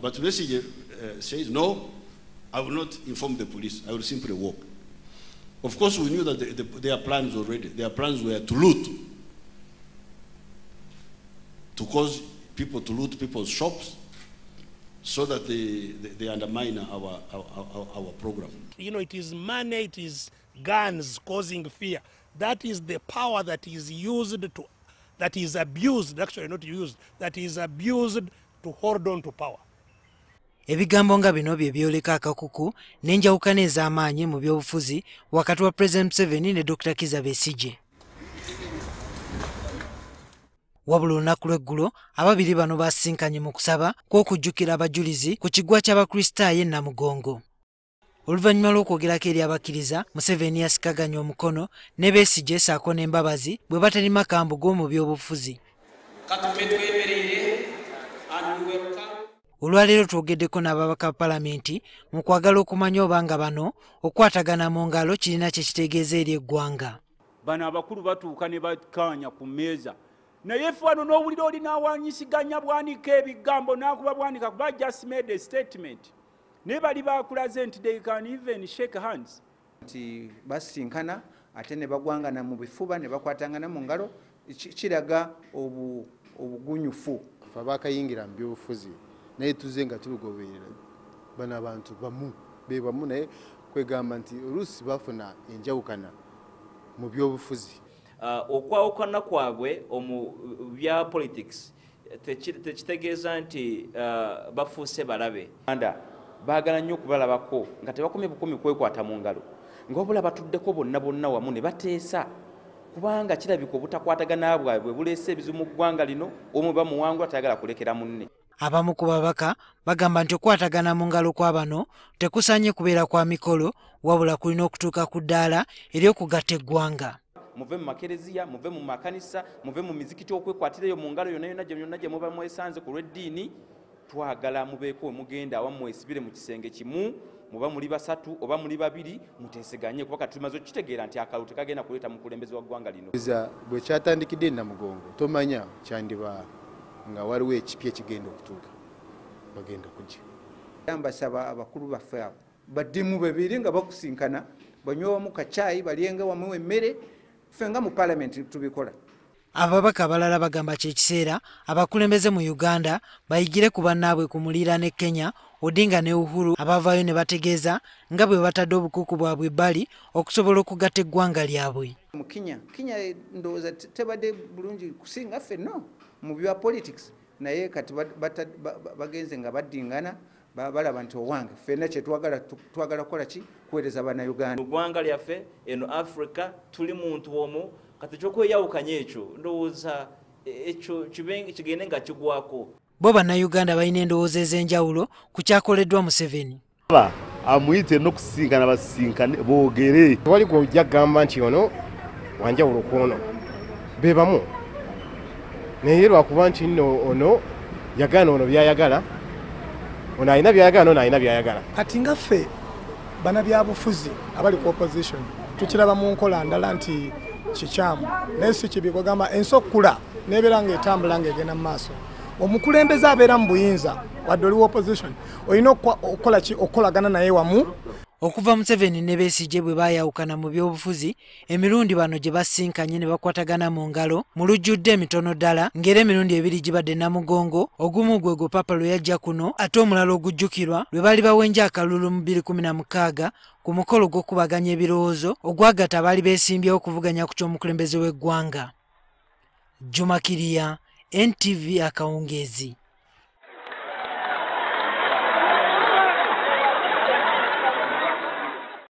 But Besigye uh, says, no, I will not inform the police. I will simply walk. Of course, we knew that the, the, their plans already, their plans were to loot, to cause people to loot people's shops so that they, they, they undermine our, our, our, our program. You know, it is money, it is guns causing fear. That is the power that is used to, that is abused, actually not used, that is abused to hold on to power. Ebigambo nga bino bye byoleka akakuku n'enjawukana ez'amaanyi mu byobufuzi wakati wa president museveni ne dr kiza besigye wabula olunaku lw'eggulo ababiri bano basinkanye mu kusaba kw'okujjukira abajulizi ku kigwa ky'abakristaayo e namugongo. Oluvannyuma lw'okwogerako eri abakkiriza museveni yasikaganya omukono ne besigye saako n'embabazi bwe batali makambugo mu byobufuzi. Katume twemerere and we welcome olwaleero twogeddeko n'ababaka ba palamenti mu kwagala okumanya oba nga bano okukwatagana mu ngalo kirina kye kitegeeza eri eggwanga. Bano abakulu batuuka ne bakkaanya ku mmeeza. Naye ffe wano n'owulira oli n'awanyisiganya bwanika ebigambo n'akuba bwanika kuba just made a statement. Naye bali bakulaze nti they can even shake hands. Nti basinkana ate ne bagwangana mu bifuba ne bakwatangana mu ngalo. Ki- kiraga obu- obugunyufu fe abakayingira mu byobufuzi naye tuze nga tubigoberera bano abantu bamu be bamu naye kwegamba nti oluusi bafuna enjawukana mu byobufuzi. Uh, okwawukana kwabwe omu bya politics teki- tekitegeeza nti uh, bafuuse balabe. Anda baagala nnyo okubalabako nga tebakomye bukomi kwekwata mu ngalo. Nga wabula batuddeko bonna bonna wamu ne bateesa kubanga kirabika obutakwatagana bwabwe buleese ebizibu mu ggwanga lino omu bamuwangula tayagala kulekera munne abamu ku babaka bagamba nti okukwatagana mu ngalo kwa bano tekusaanye kubeera kwa mikolo wabula kulina okutuuka ku ddaala ery'okugatta eggwanga. Muve mu makereziya muve mu makanisa muve mu mizikiti okwekwatireyo mu ngalo yonna yonna gye yonna gye muba mwesanze ku lw'eddiini twagala mubeeko we mugenda awamu mwesibire mu kisenge kimu muba muli basatu oba muli babiri muteeseganye kuba kati tumaze okukitegeera nti akalulu tekagenda kuleeta mukulembeze wa ggwanga lino. Bwe kyatandikidde namugongo tomanya kyandiba nga waliwo ekipya ekigenda okutuuka bagenda kujja era mbasaba abakulu baffe abo baddimu babiri nga bakusinkana banywewamu kacaayi balyenga wamu emmere ffe nga mu palamenti tubikola. Ababaka abalala bagamba kyekiseera abakulembeze mu uganda bayigire ku bannaabwe ku muliira ne kenya odinga ne uhuru abavaayo ne bategeeza nga bwe batadde obukuku bwabwe ebbali okusobola okugatta eggwanga lyabwe. Mu kinya ndowooza te- tebadde bulungi kusinga ffe no mu bya politics naye kati bagenze nga baddingana ba- balaba nti owange ffenna kyetwagala twagala kukola ki? Kuweereza bannayuganda. Mu ggwanga lyaffe eno africa tuli muntu omu kati ekyokweyawukanya ekyo ndowooza e- ekyo kibe- kigende nga kigwako. Bo bannayuganda balina endowooza ez'enjawulo ku kyakoleddwa museveni. Aba amuyite n'okusinkana basinkane boogere. Tewali gwojja kugamba nti ono wanjawulo kwono. Be bamu naye lwakuba nti nno ono yagaana ono byayagala ono alina byayagala n'ono alina byayagala. Kati nga ffe bana byabufuzi abali ku opposition tukiraba mu nkola ndala nti kikyamu. Naye si kibi kwegamba ensi okukula nebeera ngaetambula ngaegenda mu maaso. Omukulembeze abeera mu buyinza wadde oli wa opposition olina okwa- okukola ki okukolagana naye wamu okuva museveni ne besigye bwe baayawukana mu byobufuzi emirundi bano gye basinkanye ne bakwatagana mu ngalo mu lujjudde emitono ddala ng'era emirundi ebiri gibadde namugongo ogumu gwe gwe papa lwe yajja kuno ate omulala ogujjukirwa lwe baali bawenja akalulu mu 216 ku mukolo gw'okubaganya ebirowoozo ogwagatta abaali beesimbyewo okuvuganya ku ky'omukulembeze w'eggwanga. Juma kiriya ntv akawungeezi